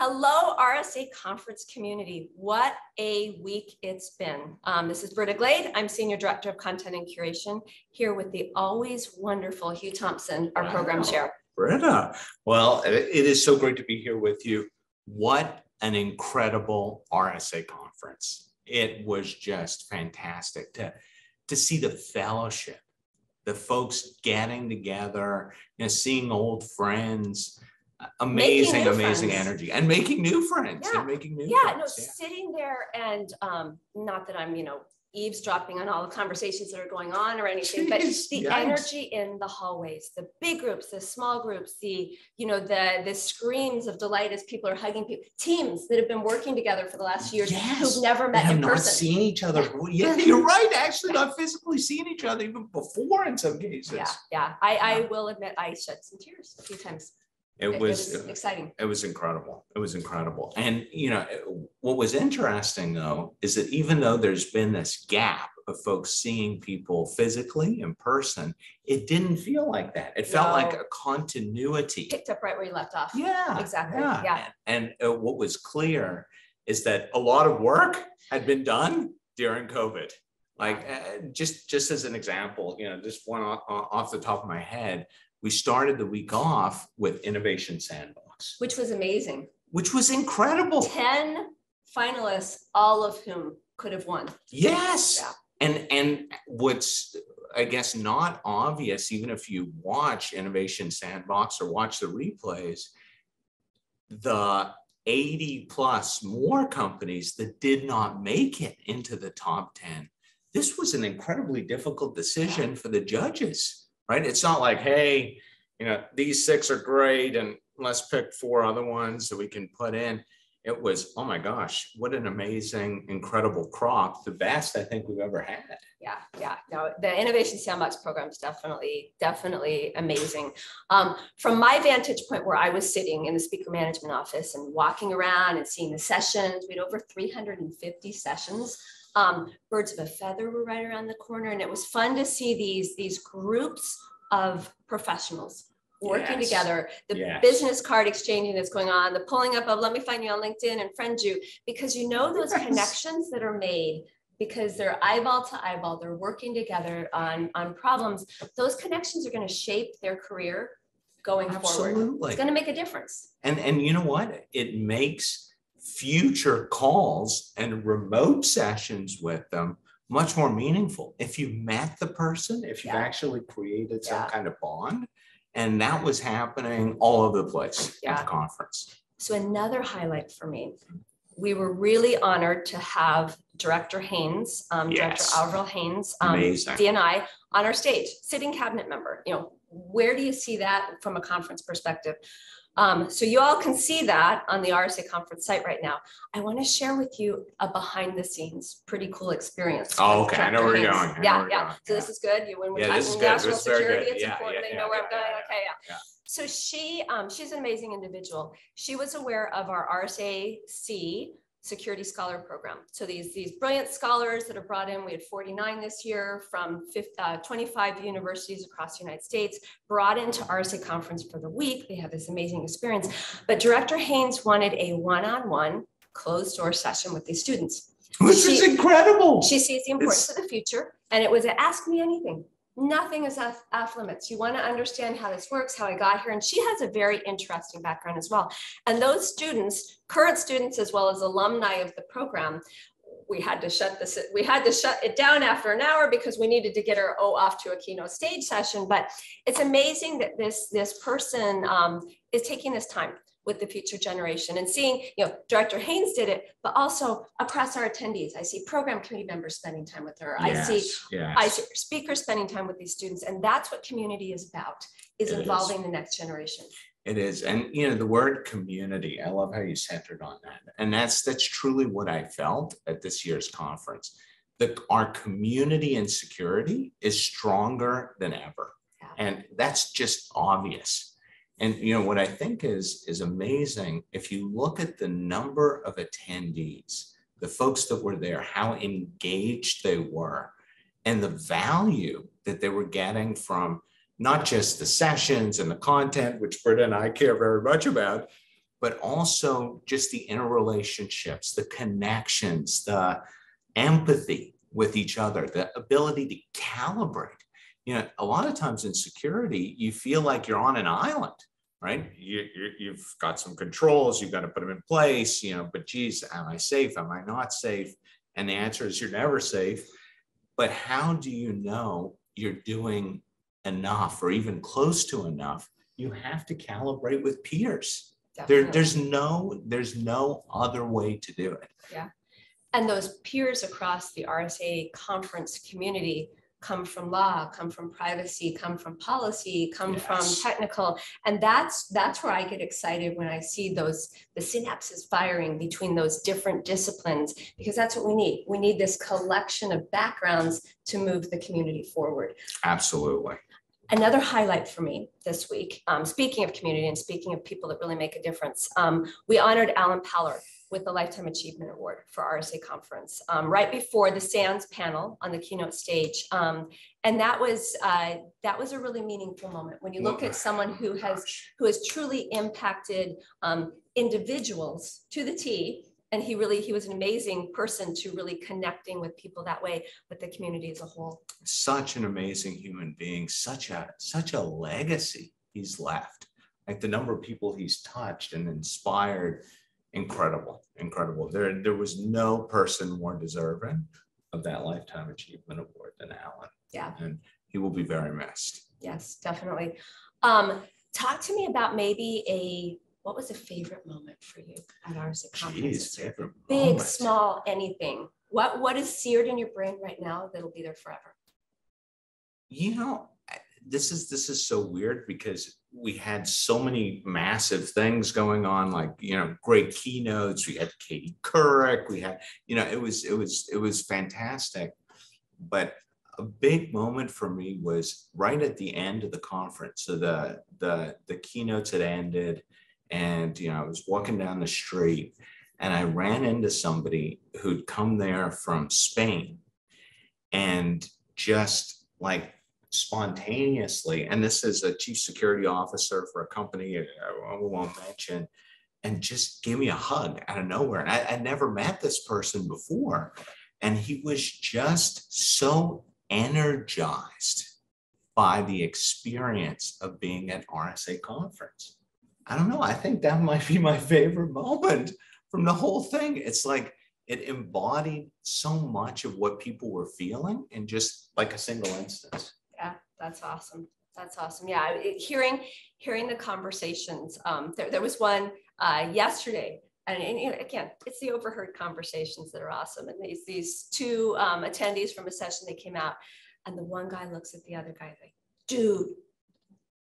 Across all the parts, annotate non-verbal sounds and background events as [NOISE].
Hello, RSA conference community. What a week it's been. Um, this is Britta Glade. I'm Senior Director of Content and Curation here with the always wonderful Hugh Thompson, our wow. program chair. Britta, well, it is so great to be here with you. What an incredible RSA conference. It was just fantastic to, to see the fellowship, the folks getting together, you know, seeing old friends, amazing amazing friends. energy and making new friends yeah. and making new yeah friends. no yeah. sitting there and um not that i'm you know eavesdropping on all the conversations that are going on or anything Jeez, but the yikes. energy in the hallways the big groups the small groups the you know the the screams of delight as people are hugging people teams that have been working together for the last few years yes. who've never met in not person seen each other yeah you're right actually not physically seeing each other even before in some cases yeah yeah i i will admit i shed some tears a few times it was, it was exciting. It was incredible. It was incredible. And, you know, what was interesting though, is that even though there's been this gap of folks seeing people physically in person, it didn't feel like that. It felt no. like a continuity. Picked up right where you left off. Yeah. Exactly. Yeah. yeah. And, and uh, what was clear is that a lot of work had been done during COVID. Like uh, just just as an example, you know, just one off, off the top of my head, we started the week off with Innovation Sandbox, which was amazing. Which was incredible. 10 finalists, all of whom could have won. Yes. Yeah. And and what's I guess not obvious, even if you watch Innovation Sandbox or watch the replays, the 80 plus more companies that did not make it into the top 10. This was an incredibly difficult decision for the judges right? It's not like, hey, you know, these six are great and let's pick four other ones that we can put in. It was, oh my gosh, what an amazing, incredible crop. The best I think we've ever had. Yeah, yeah. No, the Innovation Sandbox program is definitely, definitely amazing. Um, from my vantage point where I was sitting in the speaker management office and walking around and seeing the sessions, we had over 350 sessions um, Birds of a Feather were right around the corner, and it was fun to see these these groups of professionals working yes. together, the yes. business card exchanging that's going on, the pulling up of let me find you on LinkedIn and friend you, because you know those yes. connections that are made because they're eyeball to eyeball, they're working together on, on problems. Those connections are going to shape their career going Absolutely. forward. It's going to make a difference. And and you know what? It makes future calls and remote sessions with them much more meaningful if you met the person if you've yeah. actually created some yeah. kind of bond and that was happening all over the place yeah. at the conference so another highlight for me we were really honored to have director haines um, yes. director avril haines um, dni on our stage sitting cabinet member you know where do you see that from a conference perspective um, so you all can see that on the RSA conference site right now. I want to share with you a behind the scenes, pretty cool experience. Oh, okay. I know where you're going. Yeah, yeah. Going. So yeah. this is good. You when we're yeah, talking national security, it's yeah, important yeah, they know where I'm going. Okay, yeah. So she, um, she's an amazing individual. She was aware of our RSAC Security Scholar Program. So these, these brilliant scholars that are brought in, we had 49 this year from 50, uh, 25 universities across the United States, brought into RSA conference for the week. They have this amazing experience. But Director Haines wanted a one-on-one closed door session with these students. Which she, is incredible. She sees the importance it's... of the future. And it was a ask me anything nothing is off, off limits. You want to understand how this works, how I got here. And she has a very interesting background as well. And those students, current students as well as alumni of the program, we had to shut this we had to shut it down after an hour because we needed to get her O off to a keynote stage session but it's amazing that this this person um, is taking this time with the future generation and seeing, you know, Director Haines did it, but also across our attendees. I see program committee members spending time with her. Yes, I see yes. I see speakers spending time with these students. And that's what community is about, is it involving is. the next generation. It is. And you know, the word community, I love how you centered on that. And that's that's truly what I felt at this year's conference. That our community and security is stronger than ever. Yeah. And that's just obvious and you know what I think is is amazing if you look at the number of attendees, the folks that were there, how engaged they were, and the value that they were getting from not just the sessions and the content, which Britta and I care very much about, but also just the interrelationships, the connections, the empathy with each other, the ability to calibrate. You know, a lot of times in security, you feel like you're on an island, right? You, have got some controls, you've got to put them in place, you know, but geez, am I safe? Am I not safe? And the answer is you're never safe. But how do you know you're doing enough or even close to enough? You have to calibrate with peers. There, there's no there's no other way to do it. Yeah. And those peers across the RSA conference community come from law, come from privacy, come from policy, come yes. from technical. And that's that's where I get excited when I see those the synapses firing between those different disciplines, because that's what we need. We need this collection of backgrounds to move the community forward. Absolutely. Another highlight for me this week, um, speaking of community and speaking of people that really make a difference, um, we honored Alan Paller with the Lifetime Achievement Award for RSA Conference um, right before the SANS panel on the keynote stage. Um, and that was uh, that was a really meaningful moment. When you look at someone who has who has truly impacted um, individuals to the T and he really he was an amazing person to really connecting with people that way with the community as a whole. Such an amazing human being such a such a legacy he's left. Like the number of people he's touched and inspired incredible incredible there there was no person more deserving of that lifetime achievement award than alan yeah and he will be very missed yes definitely um talk to me about maybe a what was a favorite moment for you at RSA conference? Jeez, favorite Big, moment. small, anything. What what is seared in your brain right now that'll be there forever? You know, this is this is so weird because we had so many massive things going on, like you know, great keynotes. We had Katie Couric. We had, you know, it was it was it was fantastic. But a big moment for me was right at the end of the conference. So the the the keynotes had ended and you know, I was walking down the street and I ran into somebody who'd come there from Spain and just like spontaneously, and this is a chief security officer for a company uh, I won't mention, and just gave me a hug out of nowhere. And I, I never met this person before. And he was just so energized by the experience of being at RSA conference. I don't know. I think that might be my favorite moment from the whole thing. It's like it embodied so much of what people were feeling in just like a single instance. That's awesome. That's awesome. Yeah, it, hearing hearing the conversations. Um, there, there was one uh, yesterday, and, and you know, again, it's the overheard conversations that are awesome. And these these two um, attendees from a session they came out, and the one guy looks at the other guy like, "Dude,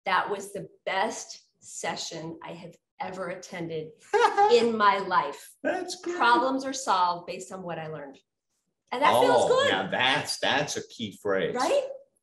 that was the best session I have ever attended [LAUGHS] in my life. That's great. Problems are solved based on what I learned. And that oh, feels good. Now that's that's a key phrase. Right?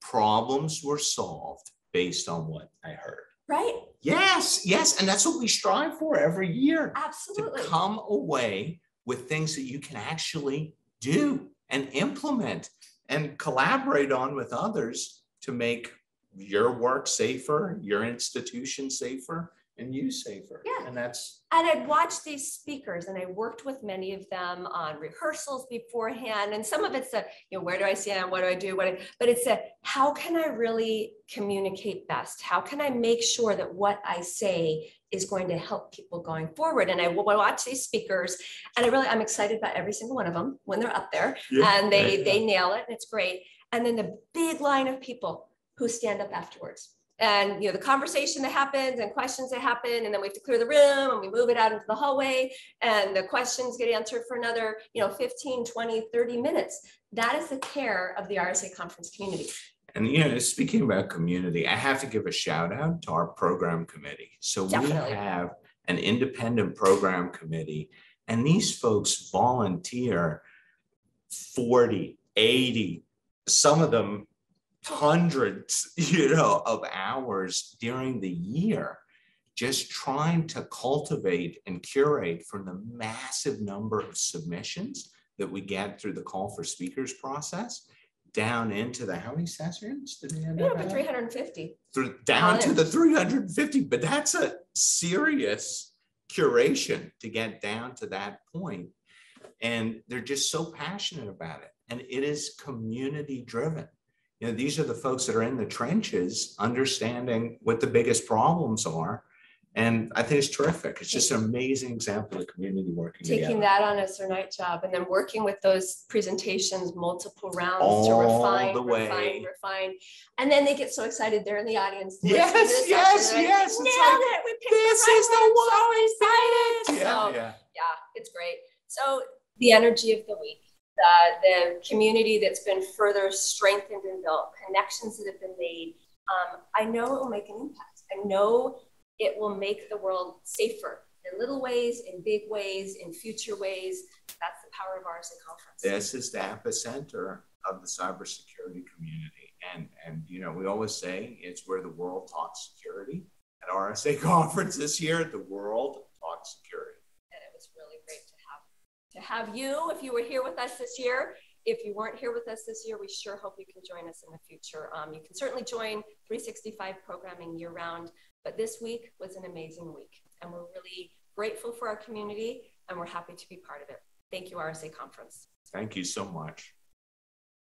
Problems were solved based on what I heard. Right? Yes, yes. And that's what we strive for every year. Absolutely. To come away with things that you can actually do and implement and collaborate on with others to make your work safer, your institution safer, and you safer. Yeah. And that's and I'd watched these speakers and I worked with many of them on rehearsals beforehand. And some of it's a, you know, where do I stand? What do I do? What I, but it's a how can I really communicate best? How can I make sure that what I say is going to help people going forward? And I will watch these speakers and I really I'm excited about every single one of them when they're up there yeah. and they yeah. they nail it and it's great. And then the big line of people who stand up afterwards. And you know, the conversation that happens and questions that happen, and then we have to clear the room and we move it out into the hallway, and the questions get answered for another, you know, 15, 20, 30 minutes. That is the care of the RSA conference community. And you know, speaking about community, I have to give a shout out to our program committee. So Definitely. we have an independent program committee, and these folks volunteer 40, 80, some of them hundreds, [LAUGHS] you know, of hours during the year just trying to cultivate and curate from the massive number of submissions that we get through the call for speakers process down into the how many sessions did we end up Yeah, 350 through down to the 350 but that's a serious curation to get down to that point. And they're just so passionate about it. And it is community driven. You know, these are the folks that are in the trenches understanding what the biggest problems are and I think it's terrific. It's just an amazing example of community working taking together. that on as their night job and then working with those presentations multiple rounds to refine, the way. refine, refine. And then they get so excited they're in the audience. Yes, the yes, session, yes, Nailed it's like, it. We picked This the right is the one. one. So excited. Yeah, So yeah. yeah, it's great. So the energy of the week, the, the community that's been further strengthened and built, connections that have been made. Um, I know it will make an impact. I know it will make the world safer in little ways, in big ways, in future ways. That's the power of RSA conference. This is the epicenter of the cybersecurity community. And, and you know, we always say it's where the world talks security. At RSA [LAUGHS] conference this year, the world talks security. and it was really great to have to have you if you were here with us this year. If you weren't here with us this year we sure hope you can join us in the future. Um, you can certainly join 365 programming year round but this week was an amazing week and we're really grateful for our community and we're happy to be part of it. Thank you rsa conference. Thank you so much.